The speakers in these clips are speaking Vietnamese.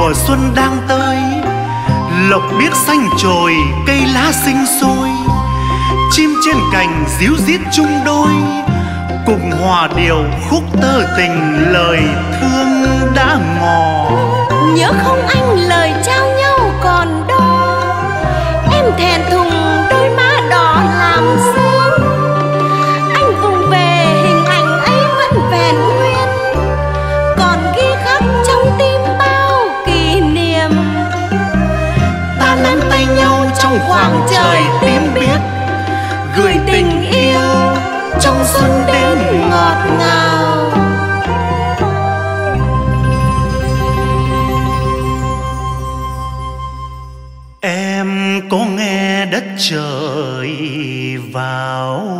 mùa xuân đang tới. Lộc biếc xanh trồi cây lá xinh xôi. Chim trên cành díu dít chung đôi. Cùng hòa điệu khúc tơ tình lời thương đã ngò. Nhớ không anh? Ngọt ngào. Em có nghe đất trời vào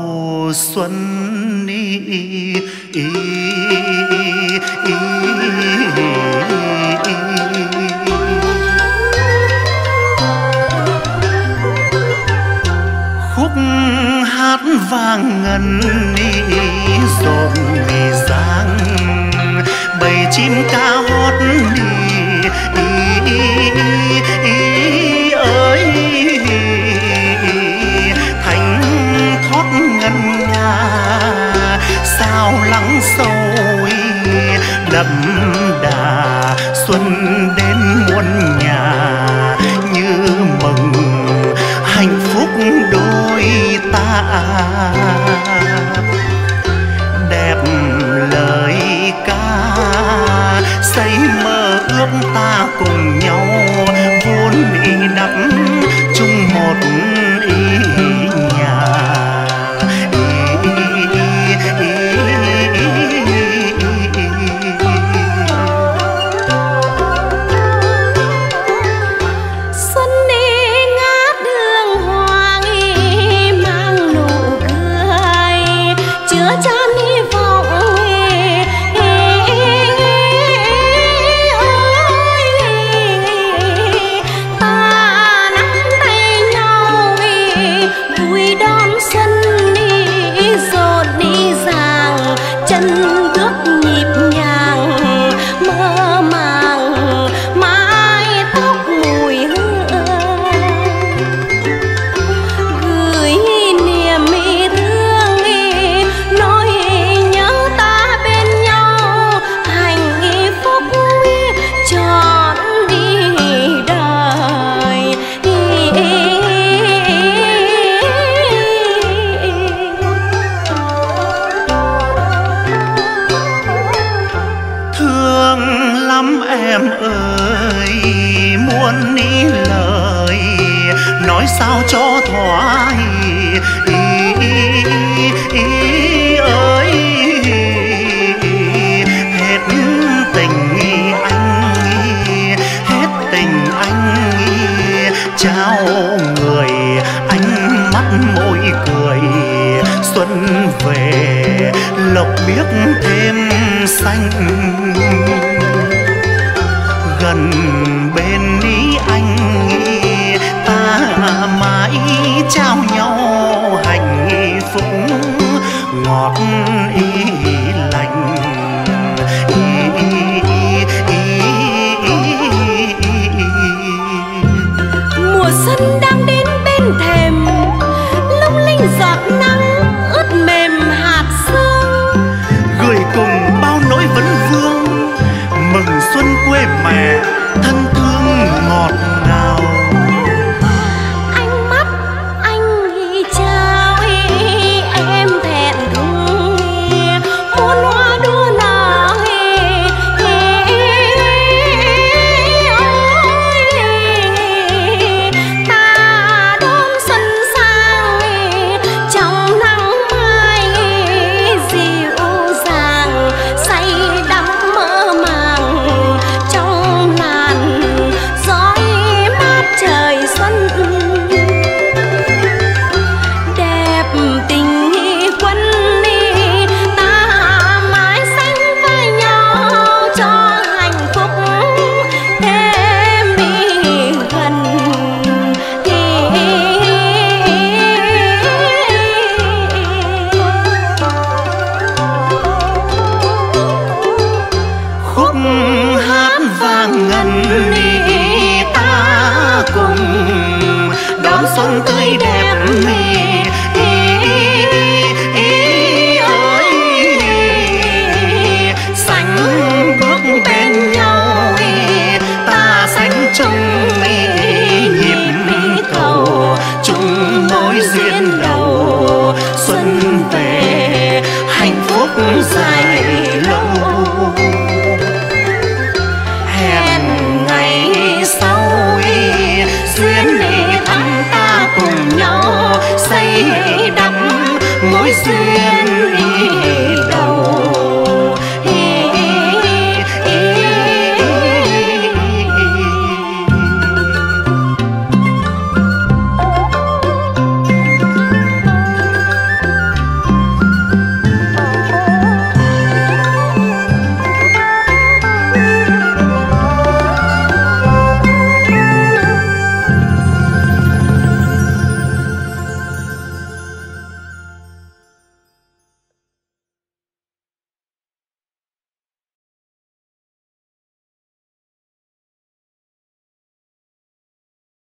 xuân ý, ý, ý, ý, khúc hát vang ngân đi rộn vì giang bầy chim ca hót đi ý, ý, ý, ơi. Thành thót ngân nga sao lắng sâu ý, đậm đà xuân đến muôn nhà. Như mừng hạnh phúc đôi ta. Xây mơ ước ta em ơi muốn ý lời nói sao cho thoái ý, ý, ý ơi hết tình anh hết tình anh trao người anh mắt môi cười xuân về lộc biếc thêm xanh gần bên ý anh ta mãi trao nhau hạnh phúc. Ngọt ý xuân tươi đẹp mẹ xây đắm mối duyên.